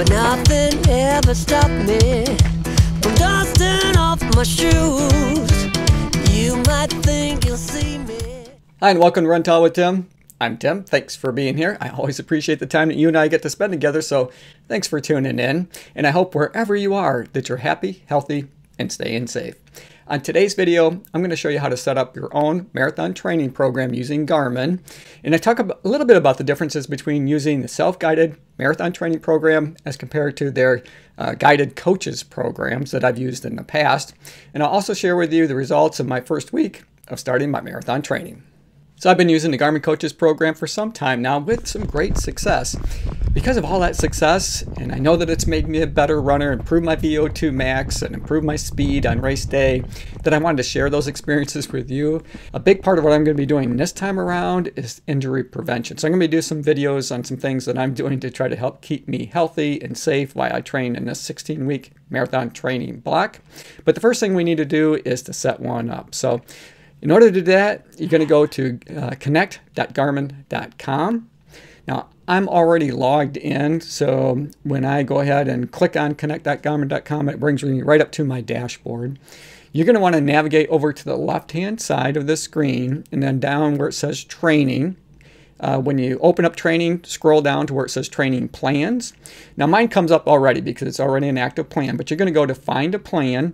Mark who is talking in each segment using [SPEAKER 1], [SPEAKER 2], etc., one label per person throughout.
[SPEAKER 1] but nothing ever stopped me from dusting off my shoes. You might think you'll see me.
[SPEAKER 2] Hi, and welcome to Run Tall with Tim. I'm Tim. Thanks for being here. I always appreciate the time that you and I get to spend together, so thanks for tuning in. And I hope wherever you are that you're happy, healthy, and staying safe. On today's video, I'm going to show you how to set up your own marathon training program using Garmin. And I talk a little bit about the differences between using the self-guided marathon training program as compared to their uh, guided coaches programs that I've used in the past. And I'll also share with you the results of my first week of starting my marathon training. So I've been using the Garmin Coaches program for some time now with some great success. Because of all that success, and I know that it's made me a better runner, improved my VO2 max, and improved my speed on race day, that I wanted to share those experiences with you. A big part of what I'm going to be doing this time around is injury prevention. So I'm going to doing some videos on some things that I'm doing to try to help keep me healthy and safe while I train in this 16 week marathon training block. But the first thing we need to do is to set one up. So in order to do that, you're going to go to uh, connect.garmin.com. Now, I'm already logged in, so when I go ahead and click on connect.garmin.com, it brings me right up to my dashboard. You're going to want to navigate over to the left-hand side of the screen and then down where it says training. Uh, when you open up training, scroll down to where it says training plans. Now mine comes up already because it's already an active plan, but you're going to go to find a plan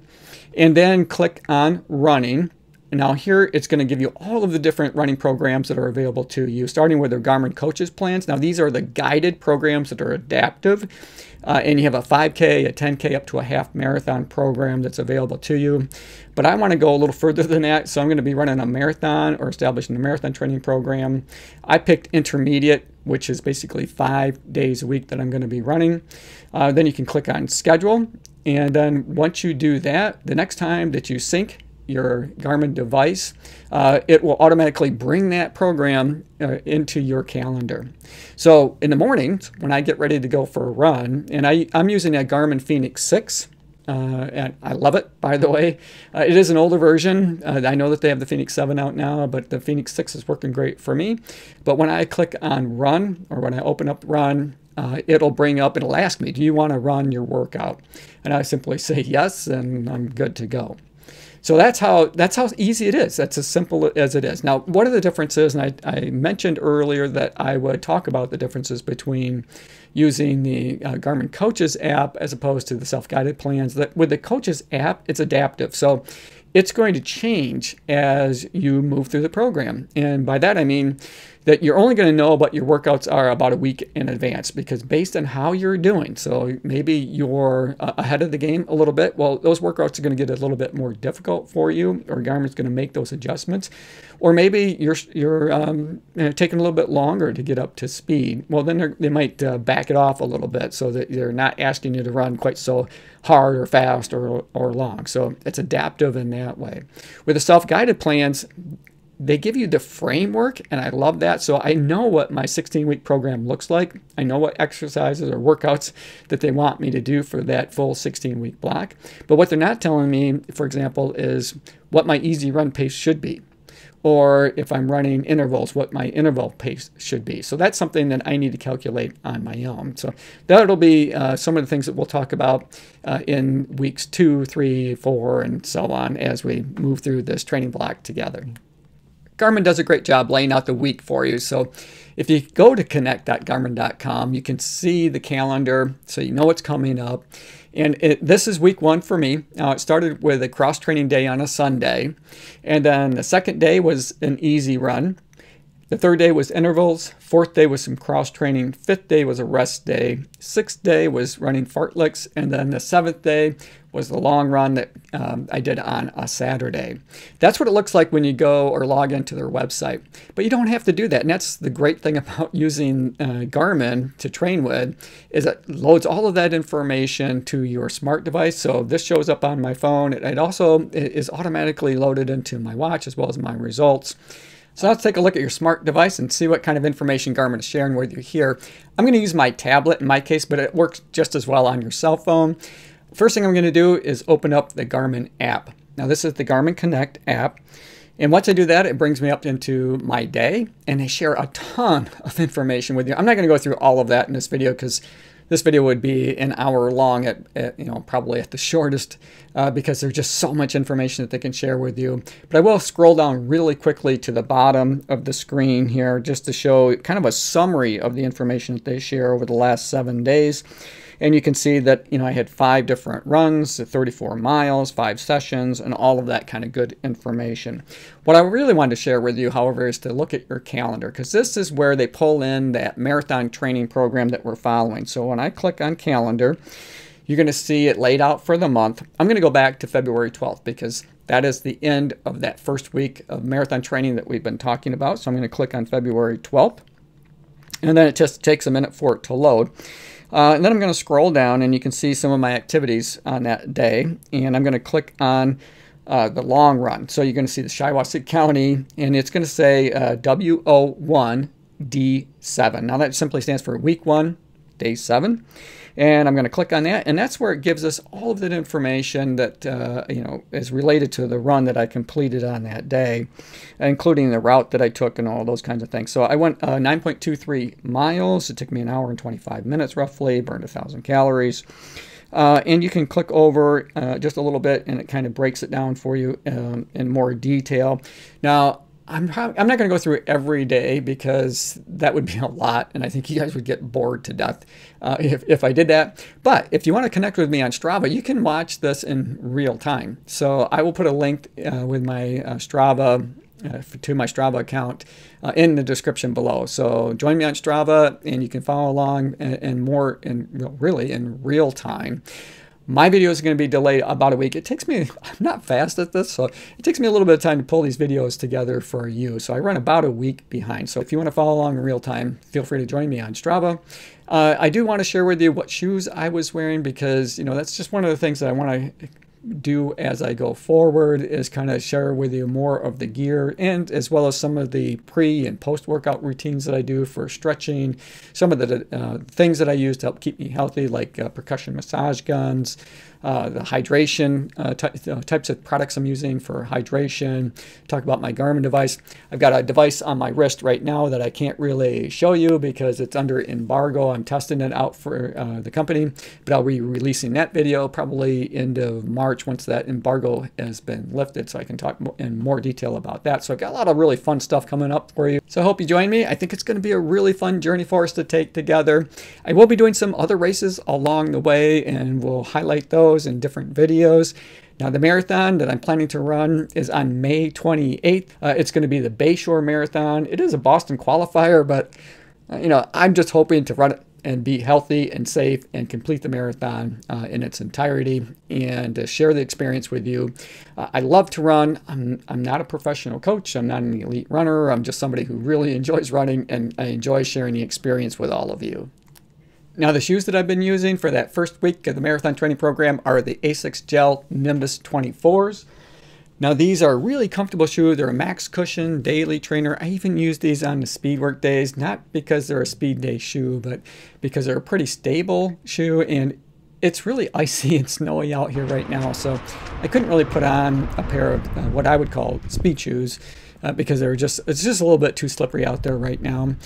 [SPEAKER 2] and then click on running. Now here it's going to give you all of the different running programs that are available to you, starting with the Garmin Coaches plans. Now these are the guided programs that are adaptive. Uh, and you have a 5K, a 10K, up to a half marathon program that's available to you. But I want to go a little further than that, so I'm going to be running a marathon or establishing a marathon training program. I picked intermediate, which is basically five days a week that I'm going to be running. Uh, then you can click on schedule. And then once you do that, the next time that you sync your Garmin device, uh, it will automatically bring that program uh, into your calendar. So in the mornings, when I get ready to go for a run, and I, I'm using a Garmin Fenix 6, uh, and I love it, by the way. Uh, it is an older version. Uh, I know that they have the Fenix 7 out now, but the Fenix 6 is working great for me. But when I click on run, or when I open up run, uh, it'll bring up, it'll ask me, do you want to run your workout? And I simply say yes, and I'm good to go. So that's how that's how easy it is. That's as simple as it is. Now, what are the differences? And I, I mentioned earlier that I would talk about the differences between using the uh, Garmin Coaches app as opposed to the self-guided plans. That with the Coaches app, it's adaptive. So it's going to change as you move through the program. And by that I mean that you're only going to know what your workouts are about a week in advance because based on how you're doing, so maybe you're uh, ahead of the game a little bit, well, those workouts are going to get a little bit more difficult for you, or Garmin's going to make those adjustments. Or maybe you're, you're um, taking a little bit longer to get up to speed. Well, then they might uh, back it off a little bit so that they're not asking you to run quite so hard or fast or, or long. So it's adaptive in that way. With the self-guided plans, they give you the framework and I love that. So I know what my 16 week program looks like. I know what exercises or workouts that they want me to do for that full 16 week block. But what they're not telling me, for example, is what my easy run pace should be. Or if I'm running intervals, what my interval pace should be. So that's something that I need to calculate on my own. So that'll be uh, some of the things that we'll talk about uh, in weeks two, three, four, and so on as we move through this training block together. Garmin does a great job laying out the week for you. So if you go to connect.garmin.com, you can see the calendar so you know what's coming up. And it, this is week one for me. Now, it started with a cross training day on a Sunday. And then the second day was an easy run. The third day was intervals. Fourth day was some cross training. Fifth day was a rest day. Sixth day was running fartleks. And then the seventh day was the long run that um, I did on a Saturday. That's what it looks like when you go or log into their website. But you don't have to do that. And that's the great thing about using uh, Garmin to train with is it loads all of that information to your smart device. So this shows up on my phone. It, it also is automatically loaded into my watch as well as my results. So let's take a look at your smart device and see what kind of information Garmin is sharing with you here. I'm going to use my tablet in my case, but it works just as well on your cell phone. First thing I'm going to do is open up the Garmin app. Now this is the Garmin Connect app. And once I do that, it brings me up into my day and they share a ton of information with you. I'm not going to go through all of that in this video because this video would be an hour long at, at you know probably at the shortest uh, because there's just so much information that they can share with you. But I will scroll down really quickly to the bottom of the screen here just to show kind of a summary of the information that they share over the last seven days and you can see that, you know, I had five different runs, 34 miles, five sessions, and all of that kind of good information. What I really wanted to share with you, however, is to look at your calendar because this is where they pull in that marathon training program that we're following. So when I click on calendar, you're going to see it laid out for the month. I'm going to go back to February 12th because that is the end of that first week of marathon training that we've been talking about. So I'm going to click on February 12th. And then it just takes a minute for it to load. Uh, and then I'm going to scroll down and you can see some of my activities on that day. And I'm going to click on uh, the long run. So you're going to see the Shiawassee County and it's going to say uh, WO1D7. Now that simply stands for week one, day seven and I'm going to click on that and that's where it gives us all of that information that uh, you know is related to the run that I completed on that day including the route that I took and all those kinds of things. So I went uh, 9.23 miles. It took me an hour and 25 minutes roughly. Burned a thousand calories. Uh, and you can click over uh, just a little bit and it kind of breaks it down for you um, in more detail. Now I'm, probably, I'm not going to go through every day because that would be a lot, and I think you guys would get bored to death uh, if, if I did that. But if you want to connect with me on Strava, you can watch this in real time. So I will put a link uh, with my uh, Strava uh, to my Strava account uh, in the description below. So join me on Strava, and you can follow along and, and more in really in real time. My video is going to be delayed about a week. It takes me, I'm not fast at this, so it takes me a little bit of time to pull these videos together for you. So I run about a week behind. So if you want to follow along in real time, feel free to join me on Strava. Uh, I do want to share with you what shoes I was wearing because, you know, that's just one of the things that I want to do as I go forward is kind of share with you more of the gear and as well as some of the pre and post workout routines that I do for stretching, some of the uh, things that I use to help keep me healthy, like uh, percussion massage guns, uh, the hydration uh, ty- types of products I'm using for hydration. Talk about my Garmin device. I've got a device on my wrist right now that I can't really show you because it's under embargo. I'm testing it out for uh, the company, but I'll be releasing that video probably end of March once that embargo has been lifted so I can talk in more detail about that. So I've got a lot of really fun stuff coming up for you. So I hope you join me. I think it's going to be a really fun journey for us to take together. I will be doing some other races along the way and we'll highlight those and different videos. Now, the marathon that I'm planning to run is on May 28th. Uh, it's going to be the Bayshore Marathon. It is a Boston qualifier, but uh, you know, I'm just hoping to run it and be healthy and safe and complete the marathon uh, in its entirety and uh, share the experience with you. Uh, I love to run. I'm, I'm not a professional coach. I'm not an elite runner. I'm just somebody who really enjoys running and I enjoy sharing the experience with all of you. Now the shoes that I've been using for that first week of the marathon training program are the Asics Gel Nimbus 24s. Now these are really comfortable shoes. They're a max cushion daily trainer. I even use these on the speed work days, not because they're a speed day shoe, but because they're a pretty stable shoe and it's really icy and snowy out here right now. So I couldn't really put on a pair of uh, what I would call speed shoes uh, because they're just, it's just a little bit too slippery out there right now.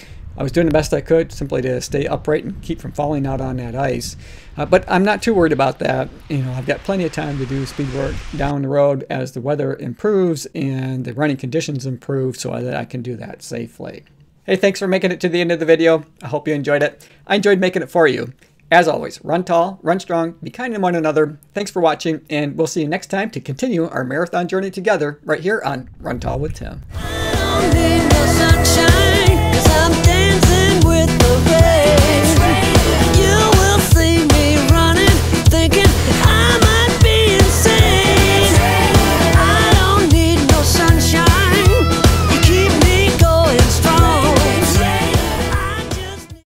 [SPEAKER 2] I was doing the best I could simply to stay upright and keep from falling out on that ice. Uh, but I'm not too worried about that. You know, I've got plenty of time to do speed work down the road as the weather improves and the running conditions improve so that I can do that safely. Hey, thanks for making it to the end of the video. I hope you enjoyed it. I enjoyed making it for you. As always, run tall, run strong, be kind to one another. Thanks for watching, and we'll see you next time to continue our marathon journey together right here on Run Tall with Tim.